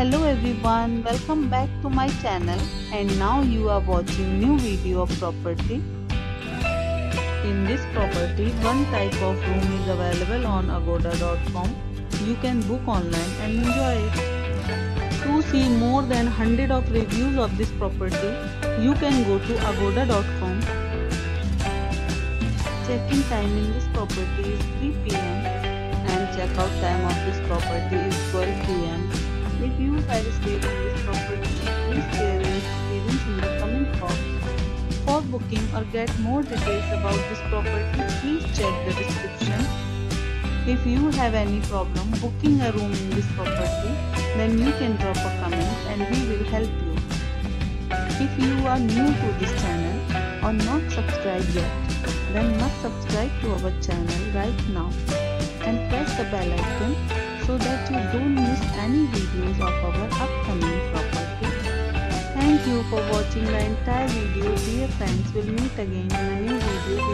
Hello everyone, welcome back to my channel and now you are watching new video of property. In this property, one type of room is available on agoda.com. You can book online and enjoy it. To see more than 100 of reviews of this property, you can go to agoda.com. Check-in time in this property is 3 pm and check-out time of this property is 12 pm. Property, please share your experience in the comment box. For booking or get more details about this property, please check the description. If you have any problem booking a room in this property, then you can drop a comment and we will help you. If you are new to this channel or not subscribed yet, then must subscribe to our channel right now and press the bell icon so that you don't miss any you for watching the entire video. Dear friends, we'll meet again in a new video